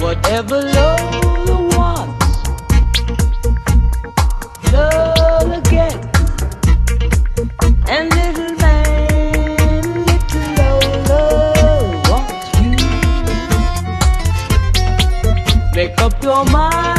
Whatever Lola wants, Lola gets. And little man, little Lola wants you. Make up your mind.